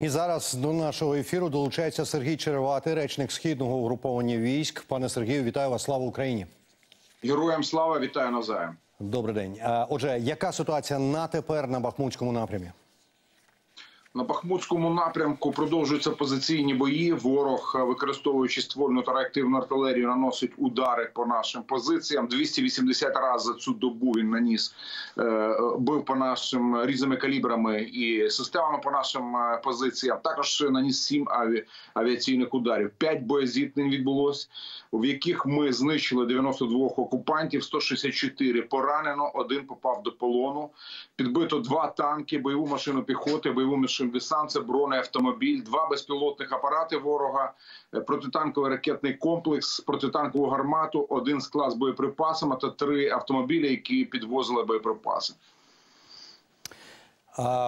І зараз до нашого ефіру долучається Сергій Череватий, речник східного угруповання військ. Пане Сергію, вітаю вас! Слава Україні! Героям слава вітаю назаєм. Добрий день. Отже, яка ситуація на тепер на Бахмутському напрямі? На Бахмутському напрямку продовжуються позиційні бої. Ворог, е, використовуючи ствольну та реактивну артилерію, наносить удари по нашим позиціям. 280 разів за цю добу він наніс е, бив по нашим різними калібрами і системами по нашим е, позиціям. Також наніс 7 аві, авіаційних ударів. 5 боєзіткнень відбулось, в яких ми знищили 92 окупантів, 164 поранено. Один попав до полону. Підбито два танки, бойову машину піхоти, бойову машину десант, це бронеавтомобіль, два безпілотних апарати ворога, е, протитанковий ракетний комплекс, протитанкову гармату, один склад з боєприпасами та три автомобілі, які підвозили боєприпаси.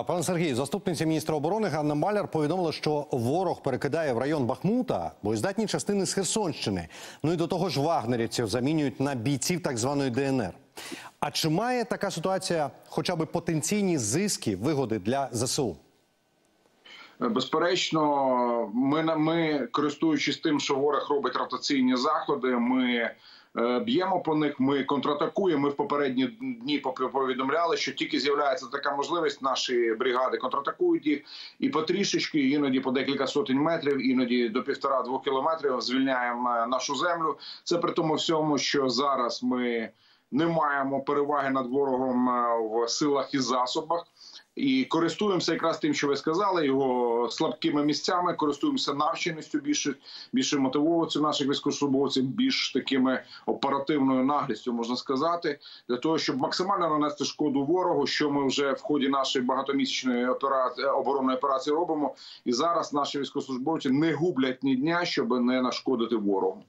Пане Сергію, заступниця міністра оборони Ганна Маляр повідомила, що ворог перекидає в район Бахмута боєздатні частини з Херсонщини. Ну і до того ж, вагнерівців замінюють на бійців так званої ДНР. А чи має така ситуація хоча б потенційні зиски вигоди для ЗСУ? Безперечно, ми ми користуючись тим, що ворог робить ротаційні заходи. Ми е, б'ємо по них. Ми контратакуємо. Ми в попередні дні повідомляли, що тільки з'являється така можливість, наші бригади контратакують їх і потрішечки, іноді по декілька сотень метрів, іноді до півтора-двох кілометрів звільняємо е, нашу землю. Це при тому всьому, що зараз ми не маємо переваги над ворогом е, в силах і засобах. І користуємося якраз тим, що ви сказали, його слабкими місцями. Користуємося навченістю більше більше мотивовується наших військовослужбовців, більш такими оперативною наглістю можна сказати, для того, щоб максимально нанести шкоду ворогу, що ми вже в ході нашої багатомісячної операції оборонної операції робимо. І зараз наші військовослужбовці не гублять ні дня, щоб не нашкодити ворогу.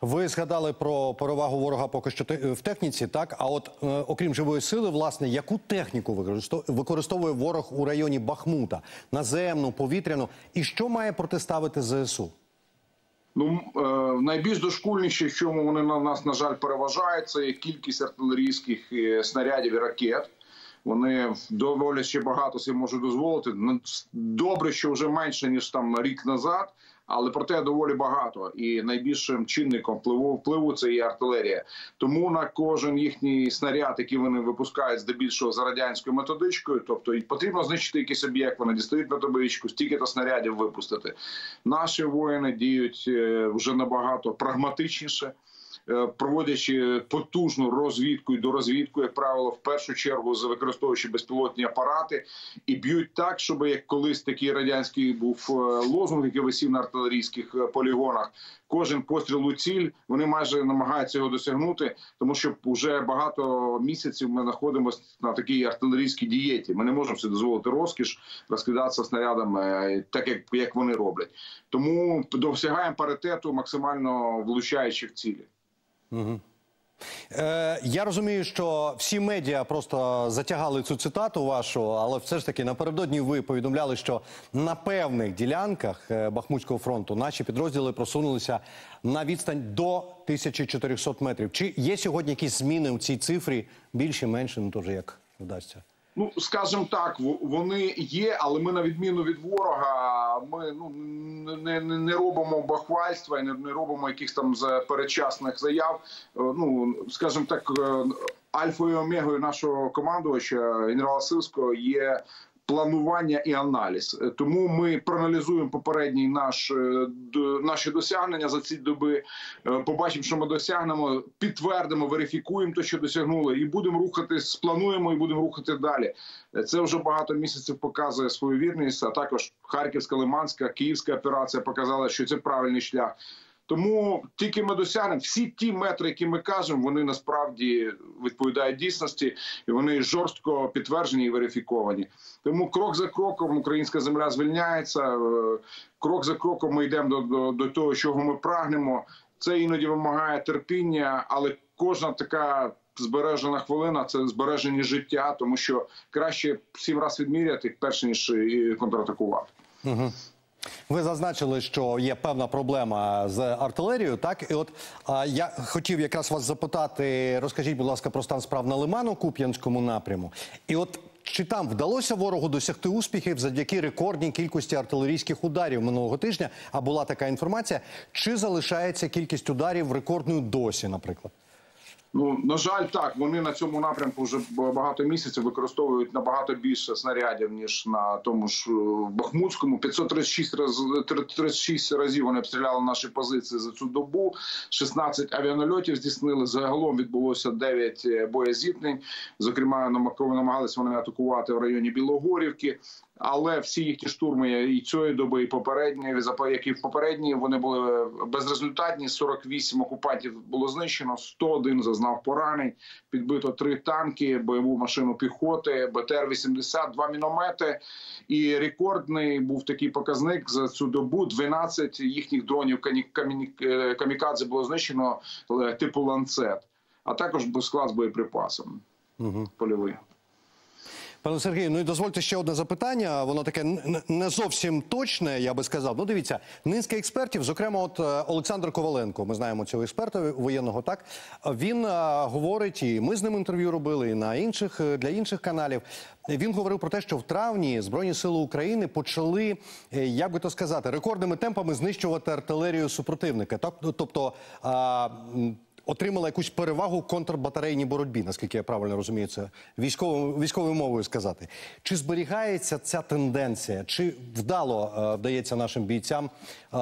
Ви згадали про перевагу ворога поки що в техніці, так а от е, окрім живої сили, власне, яку техніку використовує ворог у районі Бахмута наземну, повітряну, і що має протиставити ЗСУ? Ну е, найбільш дошкульніше, в чому вони на нас на жаль переважають, це кількість артилерійських е, снарядів і ракет. Вони доволі ще багато собі можуть дозволити. Ну, добре, що вже менше ніж там рік назад але проте доволі багато. І найбільшим чинником впливу впливу це і артилерія. Тому на кожен їхній снаряд, який вони випускають здебільшого за радянською методичкою, тобто і потрібно знищити якийсь об'єкт, вони дістають методичку, стільки то снарядів випустити. Наші воїни діють е, вже набагато прагматичніше. Е, проводячи потужну розвідку і до розвідку, як правило, в першу чергу використовуючи безпілотні апарати, і б'ють так, щоб як колись такий радянський був е, лозунг, який висів на артилерійських е, полігонах. Кожен постріл у ціль вони майже намагаються його досягнути, тому що вже багато місяців ми знаходимося на такій артилерійській дієті. Ми не можемо собі дозволити розкіш розкидатися снарядами, так як як вони роблять. Тому досягаємо паритету максимально влучаючи в цілі. Угу. Е, Я розумію, що всі медіа просто затягали цю цитату вашу, але все ж таки напередодні ви повідомляли, що на певних ділянках е, Бахмутського фронту наші підрозділи просунулися на відстань до 1400 метрів. Чи є сьогодні якісь зміни у цій цифрі більше, менше, ну теж як вдасться? Ну, скажімо так, вони є, але ми на відміну від ворога, ми ну не не, робимо бахвальства і не, не робимо якихось там передчасних заяв. Е, ну скажімо так, е, альфою і омегою нашого командувача генерала Сивського є планування і аналіз. Е, тому ми проаналізуємо попередній наш е, наші досягнення за ці доби. Е, побачимо, що ми досягнемо, підтвердимо, верифікуємо те, що досягнули, і будемо рухатись, сплануємо і будемо рухати далі. Це вже багато місяців показує свою вірність. А також Харківська, Лиманська, Київська операція показала, що це правильний шлях. Тому тільки ми досягнемо всі ті метри, які ми кажемо, вони насправді відповідають дійсності, і вони жорстко підтверджені і верифіковані. Тому крок за кроком українська земля звільняється. Е, крок за кроком ми йдемо до, до, до того, чого ми прагнемо. Це іноді вимагає терпіння, але кожна така. Збережена хвилина це збереження життя, тому що краще сім разів відміряти, перше ніж контратакувати. Угу. Ви зазначили, що є певна проблема з артилерією. Так, і от а, я хотів якраз вас запитати, розкажіть, будь ласка, про стан справ на Лимано Куп'янському напряму. І от Чи там вдалося ворогу досягти успіхів завдяки рекордній кількості артилерійських ударів минулого тижня? А була така інформація? Чи залишається кількість ударів рекордною досі, наприклад? Ну на жаль, так вони на цьому напрямку вже багато місяців використовують набагато більше снарядів ніж на тому ж е, Бахмутському. 536 раз 36 разів вони обстріляли наші позиції за цю добу. 16 авіанальотів здійснили. Загалом відбулося 9 боєзіткнень. Зокрема, намагалися вони атакувати в районі Білогорівки. Але всі їхні штурми і цієї доби, і попередні, як і в попередні, вони були безрезультатні. 48 окупантів було знищено, 101 зазнав поранень, підбито три танки, бойову машину піхоти, БТР-80, два міномети. І рекордний був такий показник за цю добу. 12 їхніх дронів е, камікадзе було знищено е, типу ланцет, а також склад з боєприпасом угу. польовий. Пане Сергію, ну і дозвольте ще одне запитання. Воно таке не зовсім точне, я би сказав. Ну, дивіться, низка експертів, зокрема, от е, Олександр Коваленко. Ми знаємо цього експерта воєнного. Так він а, е, говорить, і ми з ним інтерв'ю робили і на інших е, для інших каналів. Він говорив про те, що в травні збройні сили України почали, як би то сказати, рекордними темпами знищувати артилерію супротивника. Так, тобто. А, отримала якусь перевагу в контрбатарейній боротьбі, наскільки я правильно розумію це військовою військовою мовою сказати. Чи зберігається ця тенденція? Чи вдало е, вдається нашим бійцям е,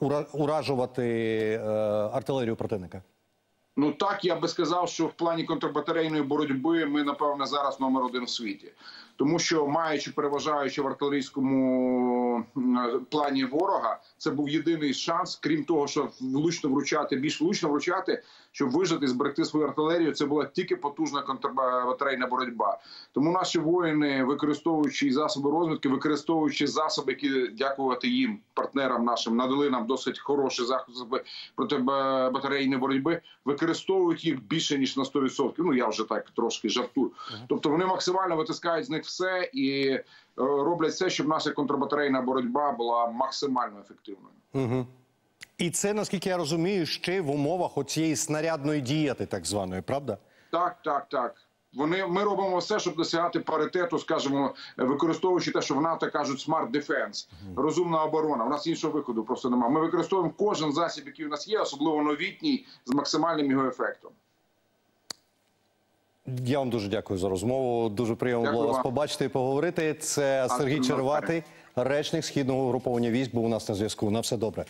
ура, уражувати е, артилерію противника? Ну так я би сказав, що в плані контрбатарейної боротьби ми напевне зараз номер один в світі тому що маючи переважаючи в артилерійському плані ворога, це був єдиний шанс, крім того, що влучно вручати, більш влучно вручати, щоб вижити, зберегти свою артилерію. Це була тільки потужна контрбатарейна боротьба. Тому наші воїни, використовуючи засоби розвідки, використовуючи засоби, які дякувати їм, партнерам нашим, надали нам досить хороші засоби протибатарейної боротьби, використовують їх більше ніж на 100%. Ну я вже так трошки жартую. Тобто вони максимально витискають з них все і е, роблять все, щоб наша контрбатарейна боротьба була максимально ефективною. Угу. І це наскільки я розумію, ще в умовах оцієї снарядної дієти, так званої, правда? Так, так, так. Вони ми робимо все, щоб досягати паритету, скажімо, використовуючи те, що в НАТО кажуть smart defense, розумна оборона. У нас іншого виходу просто немає. Ми використовуємо кожен засіб, який у нас є, особливо новітній, з максимальним його ефектом. Я вам дуже дякую за розмову. Дуже приємно дякую було вас побачити і поговорити. Це Сергій Черватий, речник східного угруповання військ, був у нас на зв'язку. На все добре.